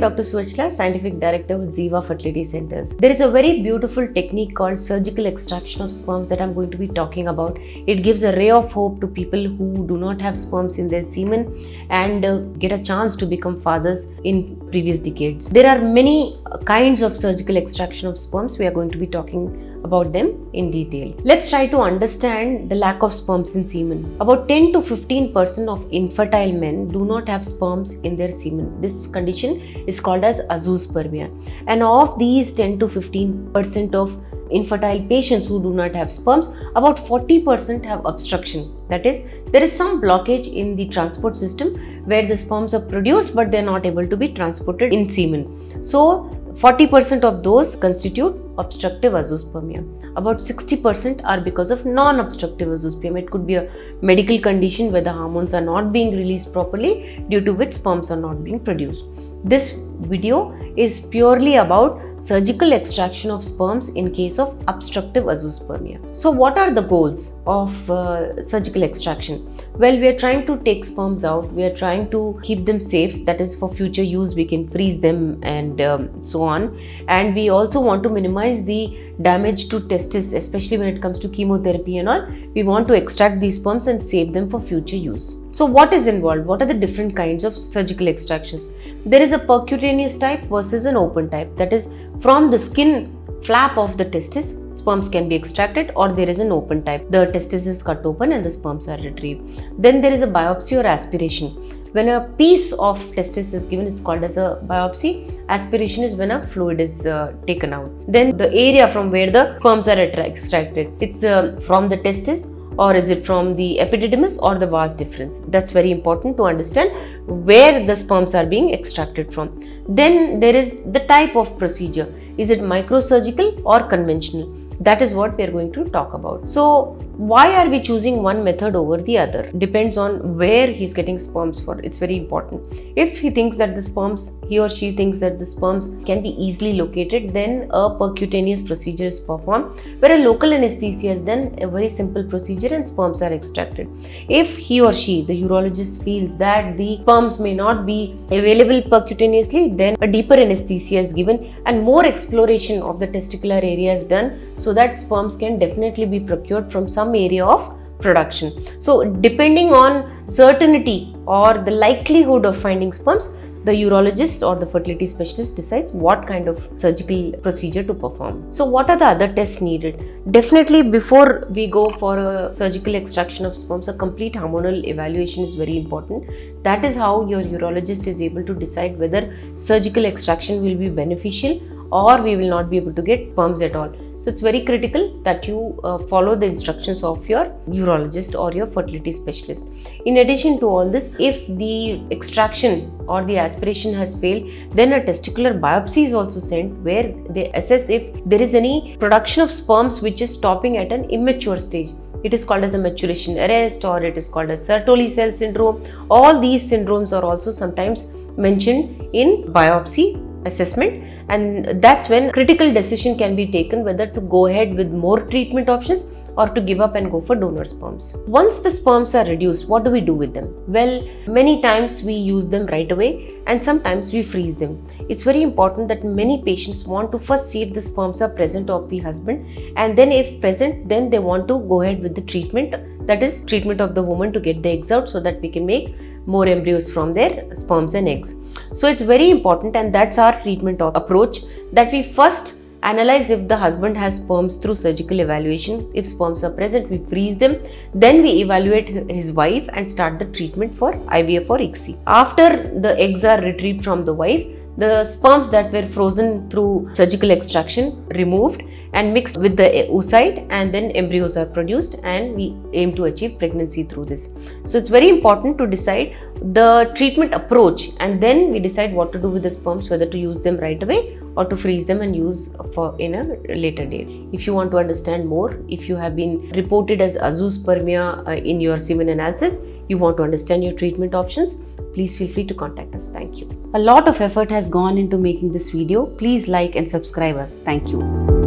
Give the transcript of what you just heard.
Dr. Suvarchala, Scientific Director with Ziva Fertility Centers. There is a very beautiful technique called surgical extraction of sperms that I'm going to be talking about. It gives a ray of hope to people who do not have sperms in their semen and uh, get a chance to become fathers in previous decades. There are many kinds of surgical extraction of sperms. We are going to be talking about them in detail. Let's try to understand the lack of sperms in semen. About 10 to 15% of infertile men do not have sperms in their semen. This condition is called as azoospermia. And of these 10 to 15% of infertile patients who do not have sperms, about 40% have obstruction. That is, there is some blockage in the transport system where the sperms are produced but they are not able to be transported in semen. So, 40% of those constitute obstructive azoospermia. About 60% are because of non-obstructive azoospermia. It could be a medical condition where the hormones are not being released properly due to which sperms are not being produced. This video is purely about surgical extraction of sperms in case of obstructive azoospermia. So what are the goals of uh, surgical extraction? Well, we are trying to take sperms out. We are trying to keep them safe. That is for future use. We can freeze them and um, so on. And we also want to minimize the damage to testis, especially when it comes to chemotherapy and all. We want to extract these sperms and save them for future use. So what is involved? What are the different kinds of surgical extractions? There is a percutaneous type versus an open type. That is from the skin flap of the testis sperms can be extracted or there is an open type. The testis is cut open and the sperms are retrieved. Then there is a biopsy or aspiration. When a piece of testis is given, it's called as a biopsy. Aspiration is when a fluid is uh, taken out. Then the area from where the sperms are extracted. It's uh, from the testis or is it from the epididymis or the vas deferens that's very important to understand where the sperms are being extracted from then there is the type of procedure is it microsurgical or conventional that is what we are going to talk about. So why are we choosing one method over the other? Depends on where he's getting sperms for. It's very important. If he thinks that the sperms he or she thinks that the sperms can be easily located then a percutaneous procedure is performed where a local anesthesia is done a very simple procedure and sperms are extracted. If he or she the urologist feels that the sperms may not be available percutaneously then a deeper anesthesia is given and more exploration of the testicular area is done so that sperms can definitely be procured from some area of production. So depending on certainty or the likelihood of finding sperms, the urologist or the fertility specialist decides what kind of surgical procedure to perform. So what are the other tests needed? Definitely before we go for a surgical extraction of sperms, a complete hormonal evaluation is very important. That is how your urologist is able to decide whether surgical extraction will be beneficial or we will not be able to get sperms at all. So it's very critical that you uh, follow the instructions of your urologist or your fertility specialist. In addition to all this, if the extraction or the aspiration has failed, then a testicular biopsy is also sent where they assess if there is any production of sperms which is stopping at an immature stage. It is called as a maturation arrest or it is called as Sertoli cell syndrome. All these syndromes are also sometimes mentioned in biopsy assessment and that's when critical decision can be taken whether to go ahead with more treatment options or to give up and go for donor sperms. Once the sperms are reduced, what do we do with them? Well, many times we use them right away and sometimes we freeze them. It's very important that many patients want to first see if the sperms are present of the husband and then if present, then they want to go ahead with the treatment that is treatment of the woman to get the eggs out so that we can make more embryos from their sperms and eggs. So it's very important and that's our treatment approach that we first analyze if the husband has sperms through surgical evaluation. If sperms are present, we freeze them. Then we evaluate his wife and start the treatment for IVF or ICSI. After the eggs are retrieved from the wife, the sperms that were frozen through surgical extraction removed and mixed with the oocyte and then embryos are produced and we aim to achieve pregnancy through this. So it's very important to decide the treatment approach and then we decide what to do with the sperms whether to use them right away or to freeze them and use for in a later date. If you want to understand more, if you have been reported as azoospermia uh, in your semen analysis, you want to understand your treatment options, please feel free to contact us. Thank you. A lot of effort has gone into making this video. Please like and subscribe us. Thank you.